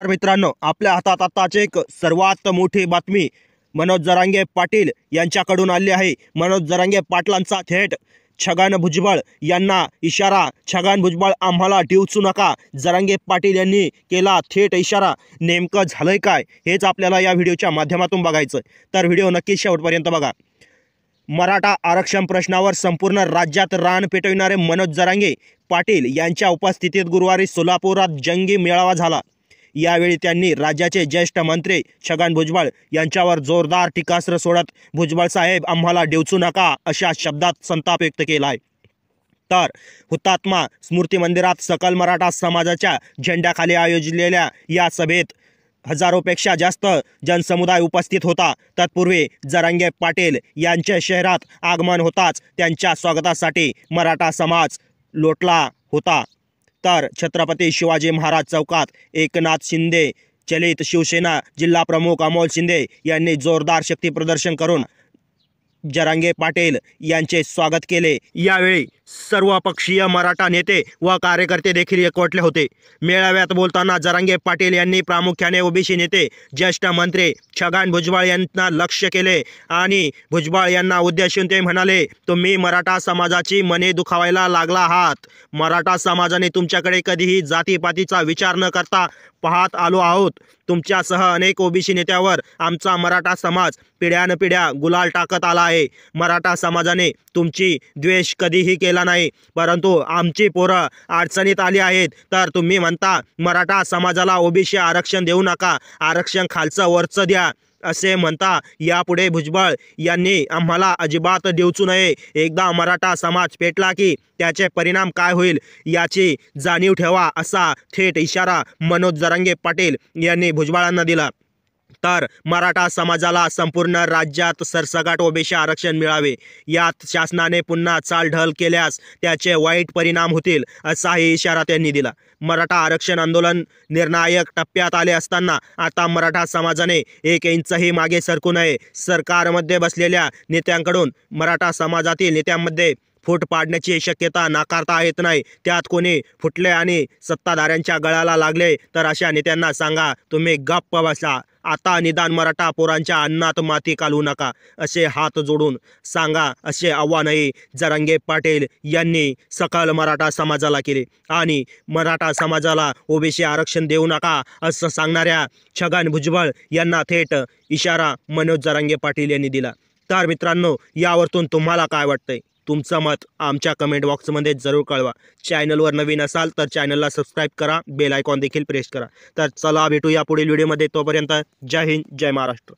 तर मित्रांनो आपल्या हातात आताची एक सर्वात मोठी बातमी मनोज जरांगे पाटील यांच्याकडून आली आहे. मनोज जरांगे पाटलांचा थेट छगन भुजबळ यांना इशारा. छगन भुजबळ आम्हाला डिवचू नका. जरांगे पाटील यांनी केला थेट इशारा. नेमकं झालंय काय हेच आपल्याला या व्हिडिओच्या माध्यमातून बघायचं तर व्हिडिओ नक्की शेवटपर्यंत बघा. मराठा आरक्षण प्रश्नावर संपूर्ण राज्यात रान पेटविणारे मनोज जरांगे पाटील यांच्या उपस्थितीत गुरुवारी सोलापुरात जंगी मेळावा झाला. यावेळी त्यांनी राज्याचे ज्येष्ठ मंत्री छगन भुजबळ यांच्यावर जोरदार टीकास्त्र सोडत भुजबळ साहेब आम्हाला डिवचू नका अशा शब्दात संताप व्यक्त केला आहे तर हुतात्मा स्मृती मंदिरात सकल मराठा समाजाच्या झेंड्याखाली आयोजलेल्या या सभेत हजारोपेक्षा जास्त जनसमुदाय उपस्थित होता. तत्पूर्वी जरांगे पाटील यांचे शहरात आगमन होताच त्यांच्या स्वागतासाठी मराठा समाज लोटला होता. तर छत्रपती शिवाजी महाराज चौकात एकनाथ शिंदे चलित शिवसेना जिल्हा प्रमुख अमोल शिंदे यांनी जोरदार शक्ती प्रदर्शन करून जरांगे पाटील यांचे स्वागत केले. यावेळी सर्वपक्षीय मराठा नेते व कार्यकर्ते देखील एकवटले होते. मेळाव्यात बोलताना जरांगे पाटील यांनी प्रामुख्याने ओबीसी नेते ज्येष्ठ मंत्री छगन भुजबळ यांना लक्ष केले आणि भुजबळ यांना उद्देशून ते म्हणाले तुम्ही मराठा समाजाची मने दुखावायला लागला आहात. मराठा समाजाने तुमच्याकडे कधीही जातीपातीचा विचार न करता पाहत आलो आहोत. तुमच्यासह अनेक ओबीसी नेत्यावर आमचा मराठा समाज पिढ्यानपिढ्या गुलाल टाकत आला आहे. मराठा समाजाने तुमची द्वेष कधीही केला नाही. परंतु आमची पोरं अडचणीत आली आहेत. तर तुम्ही म्हणता मराठा समाजाला ओबीसी आरक्षण देऊ नका. आरक्षण खालचं वरचं द्या. असे म्हणता यापुढे भुजबळ यांनी आम्हाला अजिबात देऊचू नये. एकदा मराठा समाज पेटला की त्याचे परिणाम काय होईल याची जाणीव ठेवा असा थेट इशारा मनोज जरांगे पाटील यांनी भुजबळांना दिला. तर मराठा समाजाला संपूर्ण राज्यात सरसकट ओबीसी आरक्षण मिळावे. यात शासनाने पुन्हा चालढल केल्यास त्याचे वाईट परिणाम होतील असाही इशारा त्यांनी दिला. मराठा आरक्षण आंदोलन निर्णायक टप्प्यात आले असताना आता मराठा समाजाने एक इंचही मागे सरकू नये. सरकारमध्ये बसलेल्या नेत्यांकडून मराठा समाजातील नेत्यांमध्ये फूट पाडण्याची शक्यता नाकारता येत नाही. त्यात कोणी फुटले आणि सत्ताधाऱ्यांच्या गळाला लागले तर अशा नेत्यांना सांगा तुम्ही गप्प बसा. आता निदान मराठा पोरांच्या अन्नात माती कालवू नका असे हात जोडून सांगा असे आव्हानही जरांगे पाटील यांनी सकल मराठा समाजाला केले. आणि मराठा समाजाला ओबीसी आरक्षण देऊ नका असं सांगणाऱ्या छगन भुजबळ यांना थेट इशारा मनोज जरांगे पाटील यांनी दिला. तर मित्रांनो यावरतून तुम्हाला काय वाटतंय? तुमचं मत आमच्या कमेंट बॉक्समध्ये जरूर कळवा. चॅनलवर नवीन असाल तर चॅनलला सबस्क्राईब करा. बेल आयकॉन देखील प्रेस करा. तर चला भेटू या पुढील व्हिडिओमध्ये तोपर्यंत जय हिंद जय महाराष्ट्र.